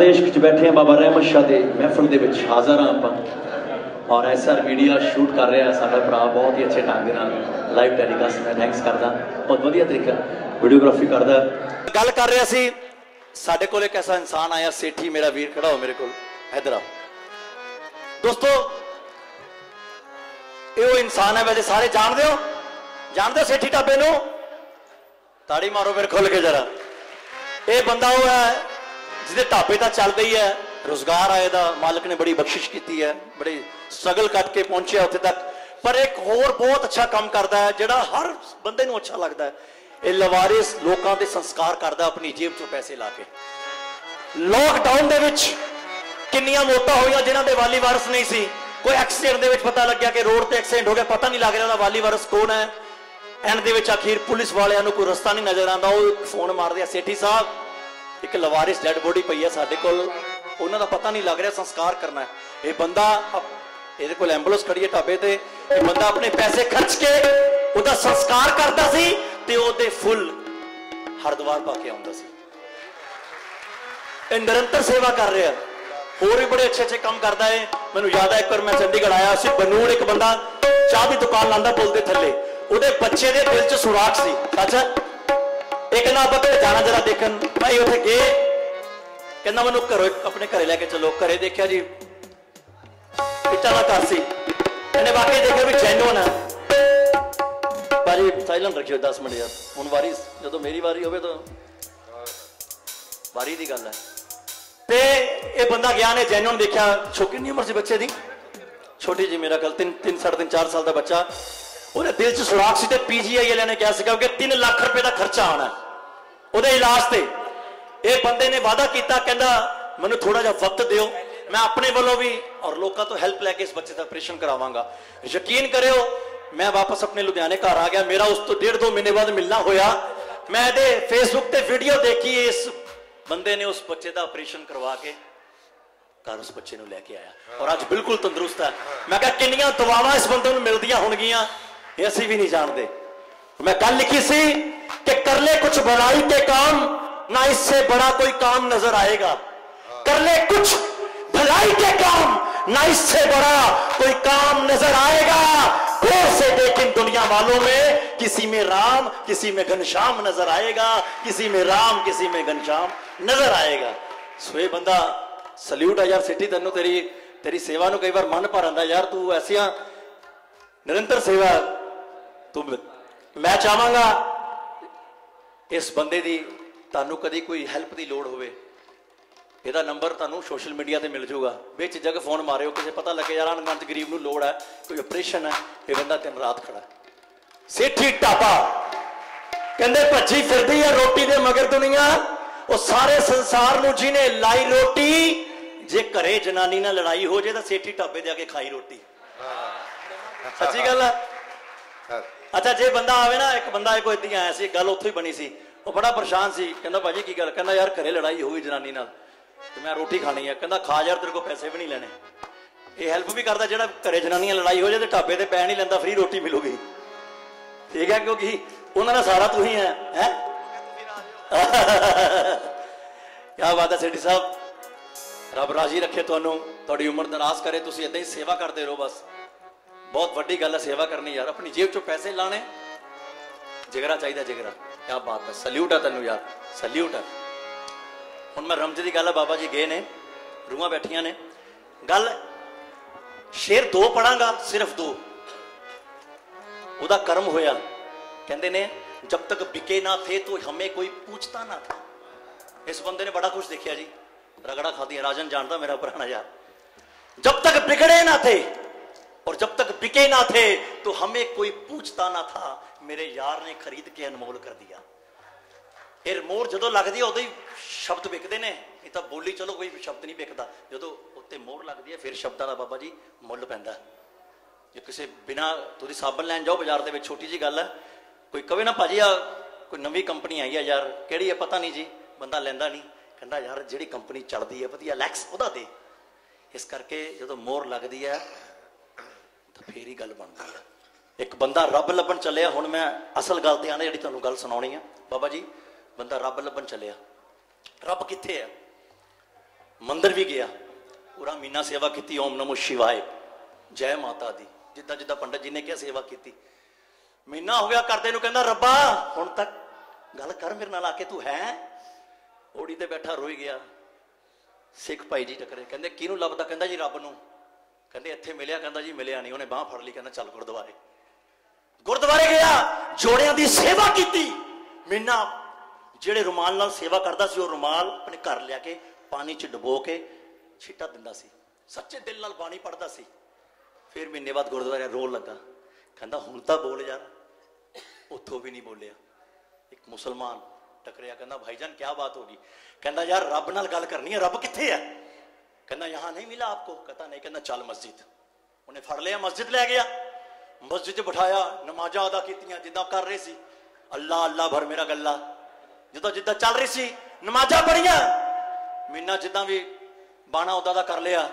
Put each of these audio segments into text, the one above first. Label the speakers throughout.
Speaker 1: ਦੇ ਇਸ਼ਕ 'ਚ ਬੈਠੇ ਆ ਬਾਬਾ ਰਹਿਮਤ ਸ਼ਾਹ ਦੇ ਮਹਿਫਲ ਦੇ ਵਿੱਚ ਹਾਜ਼ਰ ਆ ਆਪਾਂ। ਔਰ ਐਸਆਰ ਮੀਡੀਆ ਸ਼ੂਟ ਕਰ ਰਿਹਾ ਸਾਡਾ ਭਰਾ, ਬਹੁਤ ਹੀ ਅੱਛੇ ਢੰਗ ਦੇ ਨਾਲ ਲਾਈਵ ਟੈਲੀਕਾਸਟ ਮੈਂ ਥੈਂਕਸ ਕਰਦਾ। ਬਹੁਤ ਵਧੀਆ ਤਰੀਕਾ ਵੀਡੀਓਗ੍ਰਾਫੀ ਕਰਦਾ
Speaker 2: ਗੱਲ ਕਰ ਰਿਹਾ ਸੀ, ਸਾਡੇ ਕੋਲ ਇੱਕ ਐਸਾ ਇਨਸਾਨ ਆਇਆ, ਸੇਠੀ ਮੇਰਾ ਵੀਰ ਖੜਾ ਹੋ ਮੇਰੇ ਕੋਲ, ਇਧਰ ਆਓ। ਦੋਸਤੋ, ਇਹ ਉਹ ਇਨਸਾਨ ਹੈ, ਵੈਸੇ ਸਾਰੇ ਜਾਣਦੇ ਹੋ? ਜਾਣਦੇ ਹੋ ਸੇਠੀ ਢਾਬੇ ਨੂੰ? ਤਾੜੀ ਮਾਰੋ ਫਿਰ ਖੁੱਲ ਕੇ ਜਰਾ। ਇਹ ਬੰਦਾ ਉਹ ਹੈ ਜਿਹਦੇ ਢਾਬੇ ਤਾਂ ਚੱਲਦਾ ਹੀ ਹੈ, ਰੋਜ਼ਗਾਰ ਆਏ ਦਾ, ਮਾਲਕ ਨੇ ਬੜੀ ਬਖਸ਼ਿਸ਼ ਕੀਤੀ ਹੈ, ਬੜੇ ਸਟਰਗਲ ਕੱਟ ਕੇ ਪਹੁੰਚਿਆ ਉੱਥੇ ਤੱਕ। ਪਰ ਇੱਕ ਹੋਰ ਬਹੁਤ ਅੱਛਾ ਕੰਮ ਕਰਦਾ ਹੈ, ਜਿਹੜਾ ਹਰ ਬੰਦੇ ਨੂੰ ਅੱਛਾ ਲੱਗਦਾ ਹੈ। ਇਹ ਲਵਾਰਿਸ ਲੋਕਾਂ ਦੇ ਸੰਸਕਾਰ ਕਰਦਾ ਆਪਣੀ ਜੇਬ ਚੋਂ ਪੈਸੇ ਲਾ ਕੇ। ਲੋਕਡਾਊਨ ਦੇ ਵਿੱਚ ਕਿੰਨੀਆਂ ਮੌਤਾਂ ਹੋਈਆਂ ਜਿਨ੍ਹਾਂ ਦੇ ਵਾਲੀ ਵਾਰਸ ਨਹੀਂ ਸੀ। ਕੋਈ ਐਕਸੀਡੈਂਟ ਦੇ ਵਿੱਚ ਪਤਾ ਲੱਗਿਆ ਕਿ ਰੋਡ ਤੇ ਐਕਸੀਡੈਂਟ ਹੋ ਗਿਆ, ਪਤਾ ਨਹੀਂ ਲੱਗ ਰਿਹਾ ਉਹਦਾ ਵਾਲੀ ਵਾਰਸ ਕੌਣ ਹੈ। ਐਂਡ ਦੇ ਵਿੱਚ ਆਖਿਰ ਪੁਲਿਸ ਵਾਲਿਆਂ ਨੂੰ ਕੋਈ ਰਸਤਾ ਨਹੀਂ ਨਜ਼ਰ ਆਉਂਦਾ, ਉਹ ਫੋਨ ਮਾਰਦੇ ਆ, ਸੇਠੀ ਸਾਹਿਬ ਇੱਕ ਲਵਾਰਿਸ ਡੈਡ ਬੋਡੀ ਪਈ ਹੈ ਸਾਡੇ ਕੋਲ। ਉਹਨਾਂ ਦਾ ਪਤਾ ਨਹੀਂ ਲੱਗ ਰਿਹਾ ਸੰਸਕਾਰ ਕਰਨਾ ਹੈ। ਇਹ ਬੰਦਾ ਇਹਦੇ ਕੋਲ ਐਂਬੂਲੈਂਸ ਖੜੀ ਹੈ ਢਾਬੇ ਤੇ। ਇਹ ਬੰਦਾ ਆਪਣੇ ਪੈਸੇ ਖਰਚ ਕੇ ਉਹਦਾ ਸੰਸਕਾਰ ਕਰਦਾ ਸੀ ਤੇ ਉਹਦੇ ਫੁੱਲ ਹਰਦੁਆਰ ਪਾ ਕੇ ਆਉਂਦਾ ਸੀ। ਇਹ ਨਿਰੰਤਰ ਸੇਵਾ ਕਰ ਰਿਹਾ। ਹੋਰ ਵੀ ਬੜੇ ਅੱਛੇ ਅੱਛੇ ਕੰਮ ਕਰਦਾ ਹੈ ਮੈਨੂੰ ਯਾਦ ਹੈ ਇੱਕ ਵਾਰ ਮੈਂ ਚੰਡੀਗੜ੍ਹ ਆਇਆ ਸੀ ਬਨੂੜ ਇੱਕ ਬੰਦਾ ਚਾਹ ਦੀ ਦੁਕਾਨ ਲਾਂਦਾ ਪੁਲ ਦੇ ਥੱਲੇ। ਉਹਦੇ ਬੱਚੇ ਦੇ ਦਿਲ 'ਚ ਸੁਰਾਖ ਸੀ। ਅੱਛਾ ਇਹ ਕਹਿੰਦਾ ਆਪਾਂ ਤੇ ਜਾਣਾ ਜਰਾ ਦੇਖਣ। ਭਾਈ ਉੱਥੇ ਗਏ। ਕਹਿੰਦਾ ਮੈਨੂੰ ਘਰੋਂ ਆਪਣੇ ਘਰੇ ਲੈ ਕੇ ਚਲੋ। ਘਰੇ ਦੇਖਿਆ ਜੀ ਪਿੱਟਾ ਦਾ ਘਰ ਸੀ। ਇਹਨੇ ਵਾਕਈ ਦੇਖਿਆ ਵੀ ਜੈਨੂਨ ਹੈ ਭਾਜੀ ਸਾਇਲੈਂਟ ਰੱਖਿਓ 10 ਮਿੰਟ ਯਾਰ। ਹੁਣ ਵਾਰੀ, ਜਦੋਂ ਮੇਰੀ ਵਾਰੀ ਹੋਵੇ ਤਾਂ ਵਾਰੀ ਦੀ ਗੱਲ ਹੈ ਤੇ ਇਹ ਬੰਦਾ ਗਿਆ ਨੇ ਜੈਨੂਨ ਦੇਖਿਆ। ਛੋਟੀ ਨਹੀਂ ਉਮਰ ਸੀ ਬੱਚੇ ਦੀ? ਛੋਟੀ ਜੀ ਮੇਰਾ ਗੱਲ 3 3 3.5 4 ਸਾਲ ਦਾ ਬੱਚਾ। ਉਹਦੇ ਦਿਲ 'ਚ ਸੁਰਾਖ ਸੀ ਤੇ ਪੀਜੀਆਈ ਵਾਲਿਆਂ ਨੇ ਕਿਹਾ ਸੀਗਾ ਕਿ 3 ਲੱਖ ਰੁਪਏ ਦਾ ਖਰਚਾ ਆਣਾ ਉਹਦੇ ਇਲਾਜ ਤੇ। ਇਹ ਬੰਦੇ ਨੇ ਵਾਅਦਾ ਕੀਤਾ, ਕਹਿੰਦਾ, ਮੈਨੂੰ ਥੋੜਾ ਜਿਹਾ ਵਕਤ ਦਿਓ। ਮੈਂ ਆਪਣੇ ਵੱਲੋਂ ਵੀ ਔਰ ਲੋਕਾਂ ਤੋਂ ਹੈਲਪ ਲੈ ਕੇ ਇਸ ਬੱਚੇ ਦਾ ਆਪਰੇਸ਼ਨ ਕਰਾਵਾਂਗਾ। ਯਕੀਨ ਕਰਿਓ, ਮੈਂ ਵਾਪਸ ਆਪਣੇ ਲੁਧਿਆਣੇ ਘਰ ਆ ਗਿਆ। ਮੇਰਾ ਉਸ ਤੋਂ ਡੇਢ ਦੋ ਮਹੀਨੇ ਬਾਅਦ ਮਿਲਣਾ ਹੋਇਆ। ਮੈਂ ਇਹਦੇ ਫੇਸਬੁੱਕ ਤੇ ਵੀਡੀਓ ਦੇਖੀ, ਇਸ ਬੰਦੇ ਨੇ ਉਸ ਬੱਚੇ ਦਾ ਆਪਰੇਸ਼ਨ ਕਰਵਾ ਕੇ ਘਰ ਉਸ ਬੱਚੇ ਨੂੰ ਲੈ ਕੇ ਆਇਆ। ਔਰ ਅੱਜ ਬਿਲਕੁਲ ਤੰਦਰੁਸਤ ਹੈ ਮੈਂ ਕਿਹਾ, ਕਿੰਨੀਆਂ ਦੁਆਵਾਂ ਇਸ ਬੰਦੇ ਨੂੰ ਮਿਲਦੀਆਂ ਹੋਣਗੀਆਂ, ਇਹ ਅਸੀਂ ਵੀ ਨਹੀਂ ਜਾਣਦੇ। तो मैं कल लिखी सी कि कर ले कुछ बनाई के काम, ना इससे बड़ा कोई काम नज़र आएगा। कर ले कुछ भलाई के काम, ना इससे बड़ा कोई काम नज़र आएगा। गौर से लेकिन दुनिया वालों में, किसी में राम, किसी में घनश्याम नज़र आएगा। किसी में राम, किसी में घनश्याम नज़र आएगा। सोए बंदा, सल्यूट है यार सिटी तेनों, तेरी तेरी सेवा नई कई बार मन भर आंदा, यार तू ऐसिया निरंतर सेवा, तू ਮੈਂ ਚਾਹਾਂਗਾ ਇਸ ਬੰਦੇ ਦੀ ਤੁਹਾਨੂੰ ਕਦੀ ਕੋਈ ਹੈਲਪ ਦੀ ਲੋੜ ਹੋਵੇ। ਇਹਦਾ ਨੰਬਰ ਤੁਹਾਨੂੰ ਸੋਸ਼ਲ ਮੀਡੀਆ ਤੇ ਮਿਲ ਜਾਊਗਾ। ਵਿੱਚ ਜਗ ਫੋਨ ਮਾਰਿਓ ਕਿਸੇ ਪਤਾ ਲੱਗੇ ਯਾਰ ਅਨੰਤ ਗਰੀਬ ਨੂੰ ਲੋੜ ਹੈ ਕੋਈ ਆਪਰੇਸ਼ਨ ਹੈ ਇਹ ਬੰਦਾ ਦਿਨ ਰਾਤ ਖੜਾ। ਸੇਠੀ ਢਾਬਾ ਕਹਿੰਦੇ ਭੱਜੀ ਫਿਰਦੀ ਹੈ ਰੋਟੀ ਦੇ ਮਗਰ ਦੁਨੀਆ। ਉਹ ਸਾਰੇ ਸੰਸਾਰ ਨੂੰ ਜਿਹਨੇ ਲਾਈ ਰੋਟੀ। ਜੇ ਘਰੇ ਜਨਾਨੀ ਨਾਲ ਲੜਾਈ ਹੋ ਜੇ ਤਾਂ ਸੇਠੀ ਢਾਬੇ ਦੇ ਆ ਕੇ ਖਾਈ ਰੋਟੀ। ਸੱਚੀ ਗੱਲ ਹੈ। ਅੱਛਾ, ਜੇ ਬੰਦਾ ਆਵੇ ਨਾ, ਇੱਕ ਬੰਦਾ ਕੋਈ ਇਦਾਂ ਆਇਆ ਸੀ, ਗੱਲ ਉੱਥੋਂ ਹੀ ਬਣੀ ਸੀ। ਉਹ ਬੜਾ ਪਰੇਸ਼ਾਨ ਸੀ। ਕਹਿੰਦਾ, ਭਾਜੀ, ਕੀ ਗੱਲ? ਕਹਿੰਦਾ, ਯਾਰ, ਘਰੇ ਲੜਾਈ ਹੋਈ ਜਨਾਨੀ ਨਾਲ। ਤੇ ਮੈਂ ਰੋਟੀ ਖਾਣੀ ਆ। ਕਹਿੰਦਾ, ਖਾ ਯਾਰ, ਤੇਰੇ ਕੋਲ ਪੈਸੇ ਵੀ ਨਹੀਂ ਲੈਣੇ। ਇਹ ਹੈਲਪ ਵੀ ਕਰਦਾ ਜਿਹੜਾ ਘਰੇ ਜਨਾਨੀਆਂ ਲੜਾਈ ਹੋ ਜਾਏ ਤੇ ਢਾਬੇ ਤੇ ਪੈ ਨਹੀਂ ਲੈਂਦਾ, ਫ੍ਰੀ ਰੋਟੀ ਮਿਲੂਗੀ। ਠੀਕ ਹੈ, ਕਿਉਂਕਿ ਉਹਨਾਂ ਦਾ ਸਾਰਾ ਤੂੰ ਹੀ ਹੈ ਹੈ? ਕੀ ਬਾਤ ਹੈ, ਸੇਠੀ ਸਾਹਿਬ। ਰੱਬ ਰਾਜੀ ਰੱਖੇ ਤੁਹਾਨੂੰ, ਤੁਹਾਡੀ ਉਮਰ ਦਰਾਜ਼ ਕਰੇ, ਤੁਸੀਂ ਇਦਾਂ ਹੀ ਸੇਵਾ ਕਰਦੇ ਰਹੋ ਬਸ। ਬਹੁਤ ਵੱਡੀ ਗੱਲ ਹੈ, ਸੇਵਾ ਕਰਨੀ ਯਾਰ, ਆਪਣੀ ਜੇਬ ਚੋਂ ਪੈਸੇ ਲਾਣੇ ਜਿਗਰਾ ਚਾਹੀਦਾ ਜਿਗਰਾ। ਕੀ ਬਾਤ ਹੈ, ਸਲੂਟ ਹੈ ਤੈਨੂੰ ਯਾਰ, ਸਲੂਟ ਆ ਹੁਣ ਮੈਂ ਰਮਜ ਦੀ ਗੱਲ ਹੈ ਬਾਬਾ ਜੀ ਗਏ ਨੇ, ਰੂਹਾਂ ਬੈਠੀਆਂ ਨੇ। ਗੱਲ, ਸ਼ੇਰ ਦੋ ਪੜਾਂਗਾ, ਸਿਰਫ ਦੋ। ਉਹਦਾ ਕਰਮ ਹੋਇਆ। ਕਹਿੰਦੇ ਨੇ, ਜਬ ਤੱਕ ਬਿਕੇ ਨਾ ਥੇ, ਤੋ ਹਮੇ ਕੋਈ ਪੁੱਛਤਾ ਨਾ ਥਾ। ਇਸ ਬੰਦੇ ਨੇ ਬੜਾ ਕੁਝ ਦੇਖਿਆ ਜੀ। ਰਗੜਾ ਖਾਦੀ ਰਾਜਨ ਜਾਣਦਾ ਮੇਰਾ ਪੁਰਾਣਾ ਯਾਰ। ਜਬ ਤੱਕ ਵਿਗੜੇ ਨਾ ਥੇ और जब तक बिके ना थे तो हमें कोई पूछता ना था मेरे यार ने खरीद के अनमोल कर दिया ਇਹ ਮੋਰ ਜਦੋਂ ਲੱਗਦੀ ਹੈ ਉਦੋਂ ਹੀ ਸ਼ਬਦ ਵਿਕਦੇ ਨੇ ਇਹ ਤਾਂ ਬੋਲੀ ਚਲੋ ਕੋਈ ਸ਼ਬਦ ਨਹੀਂ ਵਿਕਦਾ ਜਦੋਂ ਉੱਤੇ ਮੋਹਰ ਲੱਗਦੀ ਹੈ ਫਿਰ ਸ਼ਬਦਾਂ ਦਾ ਬਾਬਾ ਜੀ ਮੁੱਲ ਪੈਂਦਾ ਜੇ ਕਿਸੇ ਬਿਨਾ ਤੁਸੀਂ ਸਾਬਣ ਲੈਣ ਜਾਓ ਬਾਜ਼ਾਰ ਦੇ ਵਿੱਚ ਛੋਟੀ ਜੀ ਗੱਲ ਹੈ ਕੋਈ ਕਵੇ ਨਾ ਭਾਜੀ ਆ ਕੋਈ ਨਵੀਂ ਕੰਪਨੀ ਆਈ ਆ ਯਾਰ ਕਿਹੜੀ ਹੈ ਪਤਾ ਨਹੀਂ ਜੀ ਬੰਦਾ ਲੈਂਦਾ ਨਹੀਂ ਕਹਿੰਦਾ ਯਾਰ ਜਿਹੜੀ ਕੰਪਨੀ ਚੱਲਦੀ ਹੈ ਵਧੀਆ ਲੈਕਸ ਉਹਦਾ ਦੇ ਇਸ ਕਰਕੇ ਜਦੋਂ ਮੋਹਰ ਲੱਗਦੀ ਹੈ ਤਾਂ ਫੇਰ ਹੀ ਗੱਲ ਬਣਦੀ ਹੈ ਇੱਕ ਬੰਦਾ ਰੱਬ ਲੱਭਣ ਚੱਲਿਆ, ਹੁਣ ਮੈਂ ਅਸਲ ਗੱਲ ਤੇ ਆਣਾ ਜਿਹੜੀ ਤੁਹਾਨੂੰ ਗੱਲ ਸੁਣਾਉਣੀ ਆ। ਬਾਬਾ ਜੀ, ਬੰਦਾ ਰੱਬ ਲੱਭਣ ਚੱਲਿਆ। ਰੱਬ ਕਿੱਥੇ ਹੈ ਮੰਦਿਰ ਵੀ ਗਿਆ। ਪੂਰਾ ਮੀਨਾ ਸੇਵਾ ਕੀਤੀ, ਓਮ ਨਮੋ ਸ਼ਿਵਾਏ। ਜੈ ਮਾਤਾ ਦੀ। ਜਿੱਦਾਂ ਜਿੱਦਾਂ ਪੰਡਤ ਜੀ ਨੇ ਕਿਹਾ, ਸੇਵਾ ਕੀਤੀ। ਮਹੀਨਾ ਹੋ ਗਿਆ ਕਰਦੇ ਨੂੰ ਕਹਿੰਦਾ, ਰੱਬਾ, ਹੁਣ ਤੱਕ ਗੱਲ ਕਰ ਮੇਰੇ ਨਾਲ ਆ ਕੇ ਤੂੰ ਹੈ? ਓੜੀ ਤੇ ਬੈਠਾ ਰੋਈ ਗਿਆ। ਸਿੱਖ ਭਾਈ ਜੀ ਟਕਰੇ, ਕਹਿੰਦੇ, ਕਿਹਨੂੰ ਲੱਭਦਾ? ਕਹਿੰਦਾ ਜੀ, ਰੱਬ ਨੂੰ। ਕਹਿੰਦੇ ਇੱਥੇ ਮਿਲਿਆ, ਕਹਿੰਦਾ ਜੀ ਮਿਲਿਆ ਨਹੀਂ। ਉਹਨੇ ਬਾਹ ਫੜ ਲਈ, ਕਹਿੰਦਾ ਚੱਲ ਗੁਰਦੁਆਰੇ। ਗੁਰਦੁਆਰੇ ਗਿਆ, ਜੋੜਿਆਂ ਦੀ ਸੇਵਾ ਕੀਤੀ। ਮਹੀਨਾ ਜਿਹੜੇ ਰੁਮਾਲ ਨਾਲ ਸੇਵਾ ਕਰਦਾ ਸੀ, ਉਹ ਰੁਮਾਲ ਆਪਣੇ ਘਰ ਲਿਆ ਕੇ ਪਾਣੀ 'ਚ ਡੁਬੋ ਕੇ ਛਿੱਟਾ ਦਿੰਦਾ ਸੀ। ਸੱਚੇ ਦਿਲ ਨਾਲ ਬਾਣੀ ਪੜਦਾ ਸੀ। ਫਿਰ ਮਹੀਨੇ ਬਾਅਦ ਗੁਰਦੁਆਰੇ ਰੋਣ ਲੱਗਾ। ਕਹਿੰਦਾ, ਹੁਣ ਤਾਂ ਬੋਲ ਯਾਰ। ਉੱਥੋਂ ਵੀ ਨਹੀਂ ਬੋਲਿਆ। ਇੱਕ ਮੁਸਲਮਾਨ ਟਕਰਿਆ, ਕਹਿੰਦਾ ਭਾਈਜਾਨ ਕੀ ਬਾਤ ਹੋ ਗਈ? ਕਹਿੰਦਾ, ਯਾਰ, ਰੱਬ ਨਾਲ ਗੱਲ ਕਰਨੀ ਹੈ, ਰੱਬ ਕਿੱਥੇ ਹੈ? ਕਹਿੰਦਾ ਯਹਾਂ ਨਹੀਂ ਮਿਲਾ ਆਪਕੋ ਕਹਤਾ ਨਹੀਂ ਕਹਿੰਦਾ ਚੱਲ ਮਸਜਿਦ ਉਹਨੇ ਫੜ ਲਿਆ ਮਸਜਿਦ ਲੈ ਗਿਆ ਮਸਜਿਦ 'ਚ ਬਿਠਾਇਆ ਨਮਾਜ਼ਾਂ ਅਦਾ ਕੀਤੀਆਂ ਜਿੱਦਾਂ ਕਰ ਰਹੇ ਸੀ ਅੱਲਾ ਅੱਲਾ ਭਰ ਮੇਰਾ ਗੱਲਾ ਜਦੋਂ ਜਿੱਦਾਂ ਚੱਲ ਰਹੀ ਸੀ ਨਮਾਜ਼ਾਂ ਪੜੀਆਂ ਮੀਨਾ ਜਿੱਦਾਂ ਵੀ ਬਾਣਾ ਉਹਦਾ ਦਾ ਕਰ ਲਿਆ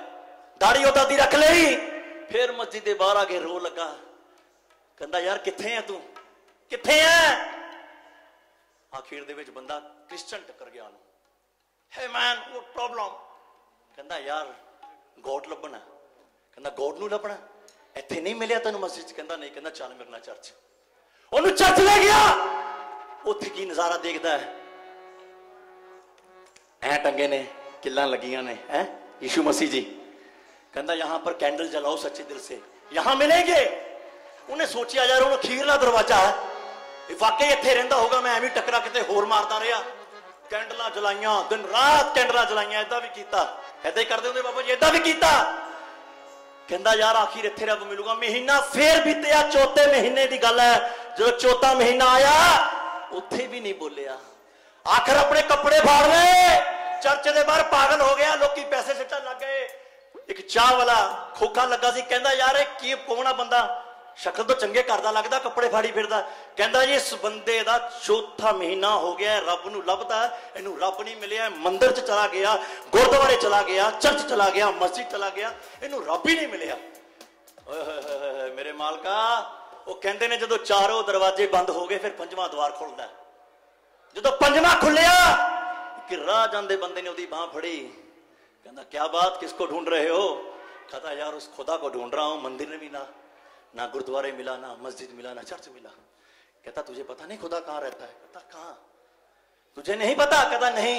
Speaker 2: ਦਾੜੀ ਉਹਦਾ ਦੀ ਰੱਖ ਲਈ ਫਿਰ ਮਸਜਿਦ ਦੇ ਬਾਹਰ ਆ ਕੇ ਰੋ ਲੱਗਾ ਕਹਿੰਦਾ ਯਾਰ ਕਿੱਥੇ ਆ ਤੂੰ ਕਿੱਥੇ ਆ ਆਖਿਰ ਦੇ ਵਿੱਚ ਬੰਦਾ ਕ੍ਰਿਸਚਨ ਟੱਕਰ ਗਿਆ ਉਹਨੂੰ ਹੈ ਮੈਨ ਵਾਟ ਪ੍ਰੋਬਲਮ ਕਹਿੰਦਾ, ਯਾਰ, ਗੋਟ ਲੱਭਣਾ। ਕਹਿੰਦਾ, ਗੋਟ ਨੂੰ ਲੱਭਣਾ? ਇੱਥੇ ਨਹੀਂ ਮਿਲਿਆ ਤੈਨੂੰ ਮਸਜਿਦ ਚ? ਕਹਿੰਦਾ, ਨਹੀਂ। ਕਹਿੰਦਾ, ਚੱਲ ਮੇਰੇ ਨਾਲ ਚਰਚ। ਉਹਨੂੰ ਚਰਚ ਲੈ ਗਿਆ। ਉੱਥੇ ਕੀ ਨਜ਼ਾਰਾ ਦੇਖਦਾ ਹੈ? ਐ ਟੰਗੇ ਨੇ, ਕਿੱਲਾਂ ਲੱਗੀਆਂ ਨੇ, ਹੈ? ਯਿਸੂ ਮਸੀਹ ਜੀ। ਕਹਿੰਦਾ, ਯਹਾਂ ਪਰ ਕੈਂਡਲ ਜਲਾਓ ਸੱਚੇ ਦਿਲ ਸੇ। ਯਹਾਂ ਮਿਲेंगे ਉਹਨੇ ਸੋਚਿਆ, ਯਾਰ, ਉਹਨੂੰ ਖੀਰਲਾ ਦਰਵਾਜ਼ਾ ਹੈ। ਇਹ ਵਾਕਈ ਇੱਥੇ ਰਹਿੰਦਾ ਹੋਗਾ ਮੈਂ ਐਵੇਂ ਟੱਕਰਾ ਕਿਤੇ ਹੋਰ ਮਾਰਦਾ ਰਿਹਾ। ਕੈਂਡਲਾਂ ਜਲਾਈਆਂ, ਦਿਨ ਰਾਤ ਕੈਂਡਲਾਂ ਜਲਾਈਆਂ ਇਦਾਂ ਵੀ ਕੀਤਾ। ਐਦਾਂ ਹੀ ਕਰਦੇ ਹੁੰਦੇ ਬਾਬਾ ਜੀ ਇਦਾਂ ਵੀ ਕੀਤਾ। ਕਹਿੰਦਾ, ਯਾਰ ਆਖਿਰ ਇੱਥੇ ਰੱਬ ਮਿਲੂਗਾ। ਮਹੀਨਾ ਫੇਰ ਬੀਤਿਆ, ਚੌਥੇ ਮਹੀਨੇ ਦੀ ਗੱਲ ਹੈ। ਜਦੋਂ ਚੌਥਾ ਮਹੀਨਾ ਆਇਆ, ਉੱਥੇ ਵੀ ਨਹੀਂ ਬੋਲਿਆ। ਆਖਰ ਆਪਣੇ ਕੱਪੜੇ ਫਾੜ ਲਏ। ਚਰਚ ਦੇ ਬਾਹਰ ਪਾਗਲ ਹੋ ਗਿਆ, ਲੋਕੀ ਪੈਸੇ ਸਿੱਟਣ ਲੱਗ ਗਏ। ਇੱਕ ਚਾਹ ਵਾਲਾ ਖੋਖਾ ਲੱਗਾ ਸੀ, ਕਹਿੰਦਾ, ਯਾਰ ਇਹ ਕੀ, ਕੋਣਾ ਬੰਦਾ? ਸ਼ਕਲ ਤੋਂ ਚੰਗੇ ਕਰਦਾ ਲੱਗਦਾ ਕੱਪੜੇ ਫਾੜੀ ਫਿਰਦਾ ਕਹਿੰਦਾ ਜੀ ਇਸ ਬੰਦੇ ਦਾ ਚੌਥਾ ਮਹੀਨਾ ਹੋ ਗਿਆ ਹੈ, ਰੱਬ ਨੂੰ ਲੱਭਦਾ ਹੈ, ਇਹਨੂੰ ਰੱਬ ਨਹੀਂ ਮਿਲਿਆ ਮੰਦਿਰ 'ਚ ਚਲਾ ਗਿਆ ਗੁਰਦੁਆਰੇ ਚਲਾ ਗਿਆ ਚਰਚ ਚਲਾ ਗਿਆ ਮਸਜਿਦ ਚਲਾ ਗਿਆ ਇਹਨੂੰ ਰੱਬ ਹੀ ਨਹੀਂ ਮਿਲਿਆ ਓਏ ਹੋਏ ਹੋਏ ਹੋਏ ਹੋਏ, ਮੇਰੇ ਮਾਲਕਾ ਉਹ ਕਹਿੰਦੇ ਨੇ ਜਦੋਂ ਚਾਰੋਂ ਦਰਵਾਜ਼ੇ ਬੰਦ ਹੋ ਗਏ ਫਿਰ ਪੰਜਵਾਂ ਦਵਾਰ ਖੁੱਲਦਾ ਹੈ। ਜਦੋਂ ਪੰਜਵਾਂ ਖੁੱਲਿਆ ਕਿ ਰਾਹ ਜਾਂਦੇ ਬੰਦੇ ਨੇ ਉਹਦੀ ਬਾਹ ਫੜੀ ਕਹਿੰਦਾ क्या बात किसको ढूंढ रहे हो कहता यार उस खुदा को ढूंढ रहा हूं मंदिर में भी ना ना गुरुद्वारे मिला ना मस्जिद मिला ना चर्च मिला कहता तुझे पता नहीं खुदा कहाँ रहता है कहता कहाँ तुझे नहीं पता कहता नहीं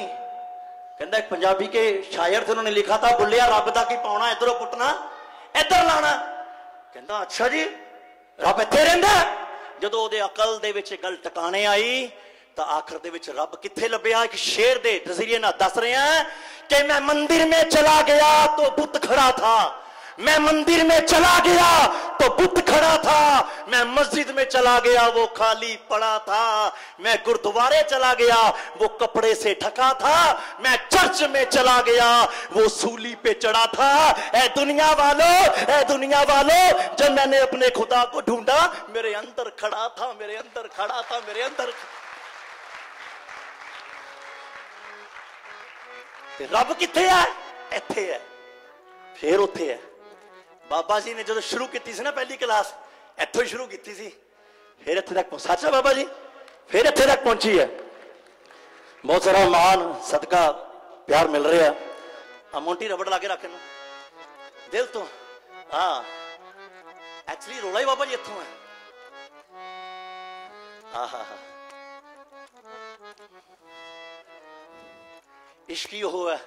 Speaker 2: ਕਹਿੰਦਾ ਇੱਕ ਪੰਜਾਬੀ ਕੇ ਸ਼ਾਇਰ ਥੇ ਉਹਨੇ ਲਿਖਾ था ਬੁੱਲਿਆ ਰੱਬ ਦਾ ਕੀ ਪਾਉਣਾ ਇਧਰੋਂ ਪੁੱਟਣਾ ਇੱਧਰ ਲਾਣਾ ਕਹਿੰਦਾ ਅੱਛਾ ਜੀ ਰੱਬ ਇੱਥੇ ਰਹਿੰਦਾ ਹੈ? ਜਦੋਂ ਉਹਦੇ ਅਕਲ ਦੇ ਵਿੱਚ ਇਹ ਗੱਲ ਟਿਕਾਣੇ ਆਈ ਤਾਂ ਆਖਰ ਦੇ ਵਿੱਚ ਰੱਬ ਕਿੱਥੇ ਲੱਭਿਆ ਇੱਕ ਸ਼ੇਰ ਦੇ ਨਜ਼ਰੀਏ ਨਾਲ ਦੱਸ ਰਿਹਾ ਹੈ ਕਿ ਮੈਂ ਮੰਦਿਰ में चला गया तो बुत खड़ा था मैं मंदिर में चला गया तो बुत खड़ा था। मैं मस्जिद में चला गया, वो खाली पड़ा था। मैं गुरुद्वारे चला गया, वो कपड़े से ढका था। मैं चर्च में चला गया, वो सूली पे चढ़ा था। ऐ दुनिया वालों ऐ दुनिया वालों, जब मैंने अपने खुदा को ढूंढा, मेरे अंदर खड़ा था, मेरे अंदर खड़ा था, मेरे अंदर रब कितने है? इतने है। फिर उथे है। ਬਾਬਾ ਜੀ ਨੇ ਜਦੋਂ ਸ਼ੁਰੂ ਕੀਤੀ ਸੀ ਨਾ ਪਹਿਲੀ ਕਲਾਸ, ਇੱਥੋਂ ਹੀ ਸ਼ੁਰੂ ਕੀਤੀ ਸੀ। ਫਿਰ ਇੱਥੇ ਤੱਕ ਪਹੁੰਚ ਬਾਬਾ ਜੀ? ਫਿਰ ਇੱਥੇ ਤੱਕ ਪਹੁੰਚੀ ਹੈ। ਬਹੁਤ ਸਾਰਾ ਮਾਨ ਸਦਕਾ, ਪਿਆਰ ਮਿਲ ਰਿਹਾ। ਆ ਮੋਂਟੀ ਰਬੜ ਲਾ ਕੇ ਰੱਖ ਇਹਨੂੰ। ਦਿਲ ਤੋਂ। ਹਾਂ। ਐਕਚੁਅਲੀ ਰੋਲਾ ਹੀ ਬਾਬਾ ਜੀ ਇੱਥੋਂ ਹੈ। ਆਹਾ, ਹਾ ਇਸ਼ਕ ਉਹ ਹੈ।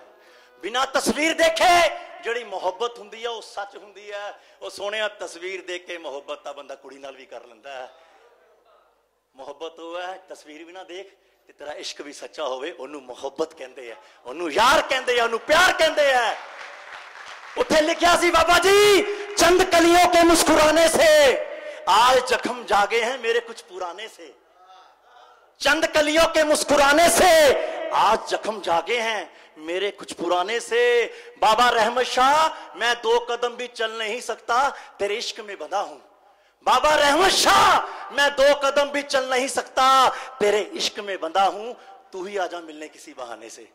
Speaker 2: ਬਿਨਾ ਤਸਵੀਰ ਦੇਖੇ ਜਿਹੜੀ ਮੁਹੱਬਤ ਹੁੰਦੀ ਹੈ ਉਹ ਸੱਚ ਹੁੰਦੀ ਹੈ ਉਹ ਸੋਹਣਿਆ ਤਸਵੀਰ ਦੇਖ ਕੇ ਮੁਹੱਬਤ ਤਾਂ ਬੰਦਾ ਕੁੜੀ ਨਾਲ ਵੀ ਕਰ ਲੈਂਦਾ ਹੈ ਮੁਹੱਬਤ ਉਹ ਹੈ ਤਸਵੀਰ ਵੀ ਨਾ ਦੇਖ ਤੇ ਤੇਰਾ ਇਸ਼ਕ ਵੀ ਸੱਚਾ ਹੋਵੇ ਉਹਨੂੰ ਮੁਹੱਬਤ ਕਹਿੰਦੇ ਆ ਉਹਨੂੰ ਯਾਰ ਕਹਿੰਦੇ ਆ ਉਹਨੂੰ ਪਿਆਰ ਕਹਿੰਦੇ ਆ ਉੱਥੇ ਲਿਖਿਆ ਸੀ ਬਾਬਾ ਜੀ ਚੰਦ ਕਲੀਆਂ ਕੇ ਮੁਸਕਰਾਨੇ ਸੇ आज जख्म जागे हैं मेरे कुछ पुराने से चंद कलियों के मुस्कुराने से आज जख्म जागे हैं मेरे कुछ पुराने से, बाबा रहमत शाह, मैं दो कदम भी चल नहीं सकता, तेरे इश्क में बंधा हूँ। बाबा रहमत शाह, मैं दो कदम भी चल नहीं सकता, तेरे इश्क में बंधा हूँ, तू ही आजा मिलने किसी बहाने से।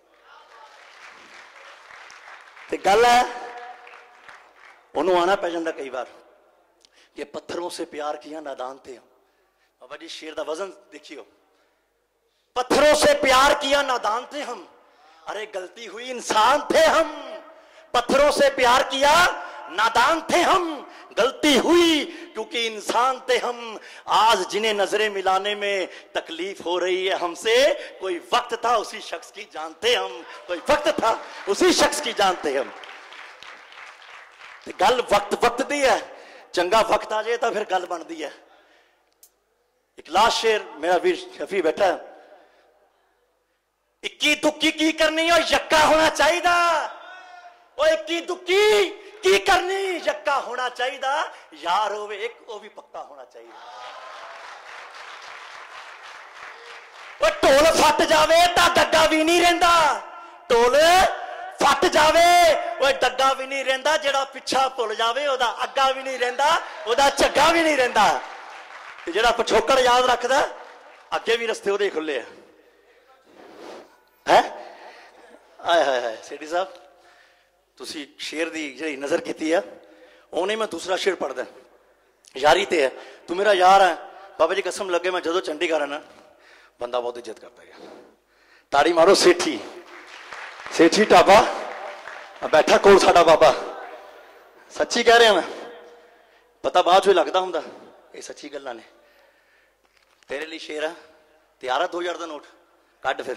Speaker 2: ते गल है उन्होंने आना पै जाता कई बार ये पत्थरों से प्यार किया, नादान थे हम बाबा जी, शेर का वज़न देखियो। पत्थरों से प्यार किया, नादान थे हम। अरे गलती हुई, इंसान थे हम। पत्थरों से प्यार किया, नादान थे हम। गलती हुई, क्योंकि इंसान थे हम। आज जिन्हें नज़रें मिलाने में तकलीफ़ हो रही है हमसे, कोई वक्त था, उसी शख्स की जानते हम। कोई वक्त था, उसी शख्स की जानते हम। गल वक्त वक्त दी है। चंगा वक्त आ जाए तो फिर गल बनती है। एक लास्ट शेर, मेरा वीर शफी बैठा है। ਇੱਕੀ ਦੁੱਕੀ ਕੀ ਕਰਨੀ ਉਹ ਯੱਕਾ ਹੋਣਾ ਚਾਹੀਦਾ। ਓਏ ਇੱਕੀ ਦੁੱਕੀ ਕੀ ਕਰਨੀ? ਯੱਕਾ ਹੋਣਾ ਚਾਹੀਦਾ। ਯਾਰ ਹੋਵੇ ਇੱਕ, ਉਹ ਵੀ ਪੱਕਾ ਹੋਣਾ ਚਾਹੀਦਾ। ਓ ਢੋਲ ਫੱਟ ਜਾਵੇ ਤਾਂ ਡੱਗਾ ਵੀ ਨਹੀਂ ਰਹਿੰਦਾ। ਢੋਲ ਫੱਟ ਜਾਵੇ, ਓਏ ਡੱਗਾ ਵੀ ਨਹੀਂ ਰਹਿੰਦਾ। ਜਿਹੜਾ ਪਿੱਛਾ ਭੁੱਲ ਜਾਵੇ, ਉਹਦਾ ਅੱਗਾ ਵੀ ਨਹੀਂ ਰਹਿੰਦਾ, ਉਹਦਾ ਝੱਗਾ ਵੀ ਨਹੀਂ ਰਹਿੰਦਾ। ਤੇ ਜਿਹੜਾ ਪਛੋਕੜ ਯਾਦ ਰੱਖਦਾ, ਅੱਗੇ ਵੀ ਰਸਤੇ ਉਹਦੇ ਖੁੱਲੇ ਆ। ਹੈ? ਆਏ ਹਾਏ ਹਾਏ, ਸੇਠੀ ਸਾਹਿਬ, ਤੁਸੀਂ ਸ਼ੇਰ ਦੀ ਜਿਹੜੀ ਨਜ਼ਰ ਕੀਤੀ ਆ, ਉਹਨੇ ਮੈਂ ਦੂਸਰਾ ਸ਼ੇਰ ਪੜਦਾ ਯਾਰੀ ਤੇ ਹੈ। ਤੂੰ ਮੇਰਾ ਯਾਰ ਹੈ। ਬਾਬਾ ਜੀ ਕਸਮ ਲੱਗੇ ਮੈਂ ਜਦੋਂ ਚੰਡੀਗੜ੍ਹ ਆਣਾ ਬੰਦਾ ਬਹੁਤ ਇੱਜ਼ਤ ਕਰਦਾ ਹੈ ਤਾੜੀ ਮਾਰੋ ਸੇਠੀ। ਸੇਠੀ ਢਾਬਾ। ਬੈਠਾ ਕੋਲ ਸਾਡਾ ਬਾਬਾ। ਸੱਚੀ ਕਹਿ ਰਿਹਾ ਮੈਂ। ਪਤਾ ਬਾਅਦ ਚੋਂ ਲੱਗਦਾ ਹੁੰਦਾ, ਇਹ ਸੱਚੀ ਗੱਲਾਂ ਨੇ। ਤੇਰੇ ਲਈ ਸ਼ੇਰ ਆ। ਤਿਆਰ ਆ 2000 ਦਾ ਨੋਟ। ਕੱਢ ਫਿਰ।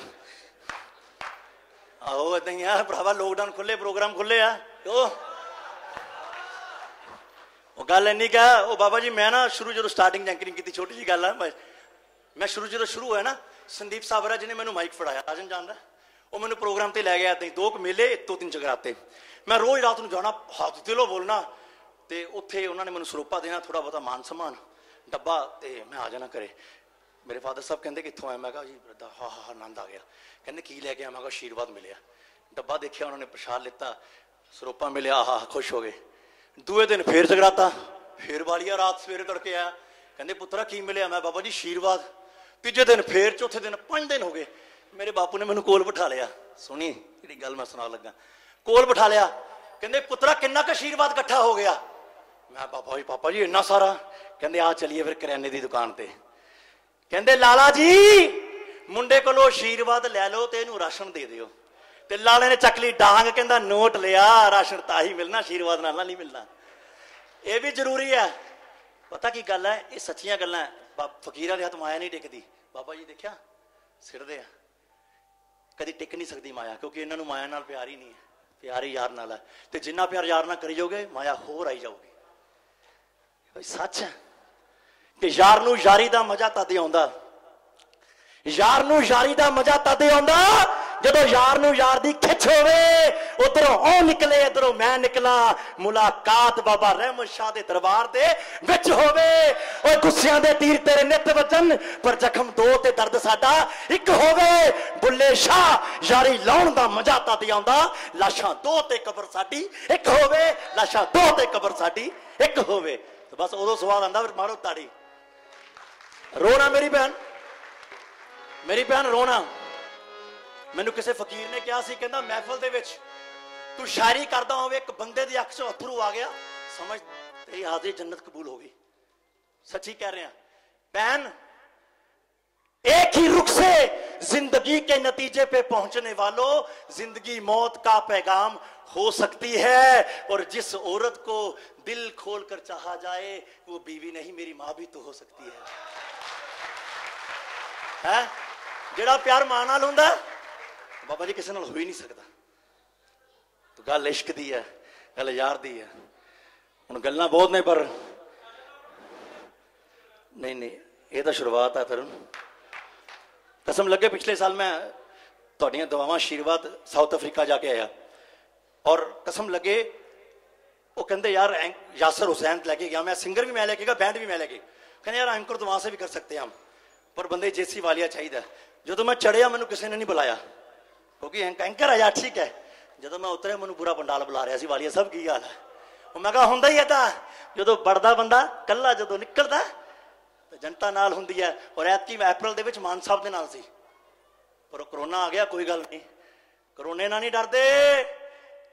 Speaker 2: ਆਹੋ ਇਦਾਂ ਹੀ ਆ, ਭਰਾਵਾ ਲੋਕਡਾਊਨ ਖੁੱਲੇ ਪ੍ਰੋਗਰਾਮ ਖੁੱਲੇ ਆ। ਉਹ ਉਹ ਗੱਲ ਇੰਨੀ ਕਾ ਉਹ ਬਾਬਾ ਜੀ, ਮੈਂ ਨਾ ਸ਼ੁਰੂ ਜਦੋਂ ਸਟਾਰਟਿੰਗ ਜੈਂਕਰਿੰਗ ਕੀਤੀ, ਛੋਟੀ ਜੀ ਗੱਲ ਆ, ਮੈਂ ਸ਼ੁਰੂ ਜਦੋਂ ਸ਼ੁਰੂ ਹੋਇਆ ਨਾ, ਸੰਦੀਪ ਸਾਬਰਾ ਜੀ ਨੇ ਮੈਨੂੰ ਮਾਈਕ ਫੜਾਇਆ, ਰਾਜਨ ਜਾਣਦਾ ਉਹ ਮੈਨੂੰ ਪ੍ਰੋਗਰਾਮ ਤੇ ਲੈ ਗਿਆ ਤੇ ਦੋ ਕੁ ਮੇਲੇ ਦੋ ਤਿੰਨ ਜਗਰਾਤੇ। ਮੈਂ ਰੋਜ਼ ਰਾਤ ਨੂੰ ਜਾਣਾ, ਹੱਥ ਦਿਲੋਂ ਬੋਲਣਾ, ਤੇ ਉੱਥੇ ਉਹਨਾਂ ਨੇ ਮੈਨੂੰ ਸਰੋਪਾ ਦੇਣਾ ਥੋੜਾ ਬਹੁਤਾ ਮਾਨ ਸਮਾਨ ਡੱਬਾ, ਤੇ ਮੈਂ ਆ ਜਾਣਾ ਕਰੇ ਮੇਰੇ ਫਾਦਰ ਸਾਹਿਬ ਕਹਿੰਦੇ ਕਿੱਥੋਂ ਆਇਆ, ਮੈਂ ਕਿਹਾ ਜੀ ਬਰਦਾ ਹਾ ਹਾ ਆਨੰਦ ਆ ਗਿਆ। ਕਹਿੰਦੇ ਕੀ ਲੈ ਕੇ ਆਇਆ? ਮੈਂ ਕਿਹਾ ਆਸ਼ੀਰਵਾਦ ਮਿਲਿਆ। ਡੱਬਾ ਦੇਖਿਆ, ਉਹਨਾਂ ਨੇ ਪ੍ਰਸ਼ਾਦ ਲਿੱਤਾ, ਸਰੋਪਾ ਮਿਲਿਆ ਆਹਾ ਖੁਸ਼ ਹੋ ਗਏ। ਦੂਏ ਦਿਨ ਫੇਰ ਜਗਰਾਤਾ, ਫੇਰ ਵਾਲੀਆ ਰਾਤ ਸਵੇਰੇ ਤੜਕੇ ਆਇਆ। ਕਹਿੰਦੇ, ਪੁੱਤਰਾ, ਕੀ ਮਿਲਿਆ? ਮੈਂ ਬਾਬਾ ਜੀ ਆਸ਼ੀਰਵਾਦ ਤੀਜੇ ਦਿਨ ਫੇਰ ਚੌਥੇ ਦਿਨ ਪੰਜ ਦਿਨ ਹੋ ਗਏ। ਮੇਰੇ ਬਾਪੂ ਨੇ ਮੈਨੂੰ ਕੋਲ ਬਿਠਾ ਲਿਆ। ਸੁਣੀ, ਜਿਹੜੀ ਗੱਲ ਮੈਂ ਸੁਣਾ ਲੱਗਾ। ਕੋਲ ਬਿਠਾ ਲਿਆ। ਕਹਿੰਦੇ, ਪੁੱਤਰਾ, ਕਿੰਨਾ ਕੁ ਆਸ਼ੀਰਵਾਦ ਇਕੱਠਾ ਹੋ ਗਿਆ? ਮੈਂ ਬਾਬਾ ਜੀ, ਪਾਪਾ ਜੀ, ਇੰਨਾ ਸਾਰਾ। ਕਹਿੰਦੇ, ਆ ਚਲੀਏ ਫਿਰ ਕਰਿਆਨੇ ਦੀ ਦੁਕਾਨ ਤੇ। ਕਹਿੰਦੇ, ਲਾਲਾ ਜੀ, ਮੁੰਡੇ ਕੋਲੋਂ ਆਸ਼ੀਰਵਾਦ ਲੈ ਲਓ ਤੇ ਇਹਨੂੰ ਰਾਸ਼ਨ ਦੇ ਦਿਓ। ਤੇ ਲਾਲੇ ਨੇ ਚੱਕਲੀ ਡਾਂਗ, ਕਹਿੰਦਾ, ਨੋਟ ਲਿਆ, ਰਾਸ਼ਨ ਤਾਂ ਹੀ ਮਿਲਣਾ ਆਸ਼ੀਰਵਾਦ ਨਾਲ ਨਹੀਂ ਮਿਲਣਾ। ਇਹ ਵੀ ਜ਼ਰੂਰੀ ਹੈ। ਪਤਾ ਕੀ ਗੱਲ ਹੈ? ਇਹ ਸੱਚੀਆਂ ਗੱਲਾਂ ਫਕੀਰਾਂ ਦੇ ਹੱਥ ਮਾਇਆ ਨਹੀਂ ਟਿਕਦੀ। ਬਾਬਾ ਜੀ ਦੇਖਿਆ? ਸਿਰਦੇ ਆ। ਕਦੀ ਟਿਕ ਨਹੀਂ ਸਕਦੀ ਮਾਇਆ, ਕਿਉਂਕਿ ਇਹਨਾਂ ਨੂੰ ਮਾਇਆ ਨਾਲ ਪਿਆਰ ਹੀ ਨਹੀਂ ਹੈ। ਪਿਆਰ ਹੀ ਯਾਰ ਨਾਲ ਹੈ। ਤੇ ਜਿੰਨਾ ਪਿਆਰ ਯਾਰ ਨਾਲ ਕਰੀ ਜਾਓਗੇ, ਮਾਇਆ ਹੋਰ ਆਈ ਜਾਊਗੀ। ਸੱਚ ਹੈ। ਕਿ ਯਾਰ ਨੂੰ ਯਾਰੀ ਦਾ ਮਜ਼ਾ ਤਦ ਆਉਂਦਾ। ਯਾਰ ਨੂੰ ਯਾਰੀ ਦਾ ਮਜ਼ਾ ਤਦ ਆਉਂਦਾ ਜਦੋਂ ਯਾਰ ਨੂੰ ਯਾਰ ਦੀ ਖਿੱਚ ਹੋਵੇ। ਉਧਰੋਂ ਉਹ ਨਿਕਲੇ, ਇਧਰੋਂ ਮੈਂ ਨਿਕਲਾ। ਮੁਲਾਕਾਤ ਬਾਬਾ ਰਹਿਮਤ ਸ਼ਾਹ ਦੇ ਦਰਬਾਰ ਦੇ ਵਿੱਚ ਹੋਵੇ। ਉਹ ਗੁੱਸਿਆਂ ਦੇ ਤੀਰ ਤੇਰੇ ਨਿੱਤ ਵਜਨ ਪਰ ਜ਼ਖਮ ਦੋ ਤੇ ਦਰਦ ਸਾਡਾ ਇੱਕ ਹੋਵੇ। ਬੁੱਲੇ ਸ਼ਾਹ, ਯਾਰੀ ਲਾਉਣ ਦਾ ਮਜ਼ਾ ਤਦ ਆਉਂਦਾ। ਲਾਸ਼ਾਂ ਦੋ ਤੇ ਕਬਰ ਸਾਡੀ ਇੱਕ ਹੋਵੇ। ਲਾਸ਼ਾਂ ਦੋ ਤੇ ਕਬਰ ਸਾਡੀ ਇੱਕ ਹੋਵੇ। ਬਸ ਉਦੋਂ ਸਵਾਦ ਆਂਦਾ ਫਿਰ ਮਾਰੋ ਤਾੜੀ। ਰੋਣਾ ਮੇਰੀ ਭੈਣ ਮੇਰੀ ਭੈਣ ਰੋਣਾ ਮੈਨੂੰ ਕਿਸੇ ਫਕੀਰ ਨੇ ਕਿਹਾ ਸੀ ਕਹਿੰਦਾ ਮਹਿਫਲ ਦੇ ਵਿੱਚ ਤੂੰ ਸ਼ਾਇਰੀ ਕਰਦਾ ਹੋਵੇ ਇੱਕ ਬੰਦੇ ਦੀ ਅੱਖ 'ਚੋਂ ਅਥਰੂ ਆ ਗਿਆ ਸਮਝ ਤੇਰੀ ਹਾਜ਼ਰੀ ਜੰਨਤ ਕਬੂਲ ਹੋ ਗਈ ਸੱਚੀ ਕਹਿ ਰਿਹਾ ਭੈਣ एक ही रुख से जिंदगी के नतीजे पे पहुंचने वालों जिंदगी मौत का पैगाम हो सकती है और जिस औरत को दिल खोल कर चाहा जाए वो बीवी नहीं मेरी मां भी तो हो सकती है ਹੈ? ਜਿਹੜਾ ਪਿਆਰ ਮਾਂ ਨਾਲ ਹੁੰਦਾ, ਬਾਬਾ ਜੀ ਕਿਸੇ ਨਾਲ ਹੋ ਹੀ ਨਹੀਂ ਸਕਦਾ। ਤੋ ਗੱਲ ਇਸ਼ਕ ਦੀ ਹੈ, ਗੱਲ ਯਾਰ ਦੀ ਹੈ। ਹੁਣ ਗੱਲਾਂ ਬਹੁਤ ਨੇ, ਪਰ ਨਹੀਂ ਨਹੀਂ, ਇਹ ਤਾਂ ਸ਼ੁਰੂਆਤ ਆ ਤਰਨ ਕਸਮ ਲੱਗੇ ਪਿਛਲੇ ਸਾਲ ਮੈਂ ਤੁਹਾਡੀਆਂ ਦੁਆਵਾਂ ਆਸ਼ੀਰਵਾਦ ਸਾਊਥ ਅਫਰੀਕਾ ਜਾ ਕੇ ਆਇਆ। ਔਰ ਕਸਮ ਲੱਗੇ, ਉਹ ਕਹਿੰਦੇ, ਯਾਰ ਯਾਸਰ ਹੁਸੈਨ ਲੈ ਕੇ ਗਿਆ ਮੈਂ, ਸਿੰਗਰ ਵੀ ਮੈਂ ਲੈ ਕੇ ਗਿਆ, ਬੈਂਡ ਵੀ ਮੈਂ ਲੈ ਕੇ ਕਹਿੰਦੇ, ਯਾਰ, ਐਂਕਰ ਤੋਂ ਸੇ ਵੀ ਕਰ ਸਕਤੇ ਹਾਂ ਪਰ ਬੰਦੇ ਜੇਸੀ ਵਾਲੀਆ ਚਾਹੀਦਾ। ਜਦੋਂ ਮੈਂ ਚੜਿਆ, ਮੈਨੂੰ ਕਿਸੇ ਨੇ ਨਹੀਂ ਬੁਲਾਇਆ। ਕਿਉਂਕਿ ਐਂਕਰ ਆ ਯਾਰ ਠੀਕ ਹੈ। ਜਦੋਂ ਮੈਂ ਉਤਰਿਆ, ਮੈਨੂੰ ਪੂਰਾ ਪੰਡਾਲ ਬੁਲਾ ਰਿਹਾ ਸੀ, ਵਾਲੀਆ ਸਭ ਕੀ ਹਾਲ ਹੈ? ਉਹ ਮੈਂ ਕਿਹਾ, ਹੁੰਦਾ ਹੀ ਹੈ ਤਾਂ। ਜਦੋਂ ਵੜਦਾ ਬੰਦਾ, ਕੱਲਾ ਜਦੋਂ ਨਿਕਲਦਾ, ਤੇ ਜਨਤਾ ਨਾਲ ਹੁੰਦੀ ਹੈ। ਔਰ ਐਤਕੀ ਮੈਂ ਅਪ੍ਰੈਲ ਦੇ ਵਿੱਚ ਮਾਨ ਸਾਹਿਬ ਦੇ ਨਾਲ ਸੀ। ਪਰ ਉਹ ਕਰੋਨਾ ਆ ਗਿਆ, ਕੋਈ ਗੱਲ ਨਹੀਂ। ਕਰੋਨੇ ਨਾਲ ਨਹੀਂ ਡਰਦੇ।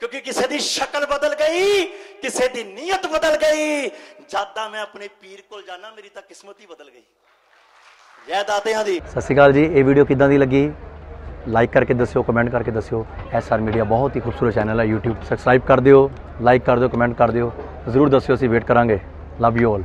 Speaker 2: ਕਿਉਂਕਿ ਕਿਸੇ ਦੀ ਸ਼ਕਲ ਬਦਲ ਗਈ, ਕਿਸੇ ਦੀ ਨੀਅਤ ਬਦਲ ਗਈ। ਜਾਦਾ ਮੈਂ ਆਪਣੇ ਪੀਰ ਕੋਲ ਜਾਣਾ ਮੇਰੀ ਤਾਂ ਕਿਸਮਤ ਹੀ ਬਦਲ ਗਈ। ਜੈ ਦਾਤਿਆਂ ਦੀ।
Speaker 3: ਸਤਿ ਸ਼੍ਰੀ ਅਕਾਲ ਜੀ, ਇਹ ਵੀਡੀਓ ਕਿੱਦਾਂ ਦੀ ਲੱਗੀ? ਲਾਈਕ ਕਰਕੇ ਦੱਸਿਓ ਕਮੈਂਟ ਕਰਕੇ ਦੱਸਿਓ। ਐਸ ਆਰ ਮੀਡੀਆ ਬਹੁਤ ਹੀ ਖੂਬਸੂਰਤ ਚੈਨਲ ਹੈ YouTube ਸਬਸਕ੍ਰਾਈਬ ਕਰ ਦਿਓ ਲਾਈਕ ਕਰ ਦਿਓ ਕਮੈਂਟ ਕਰ ਦਿਓ। ਜ਼ਰੂਰ ਦੱਸਿਓ, ਅਸੀਂ ਵੇਟ ਕਰਾਂਗੇ। Love you all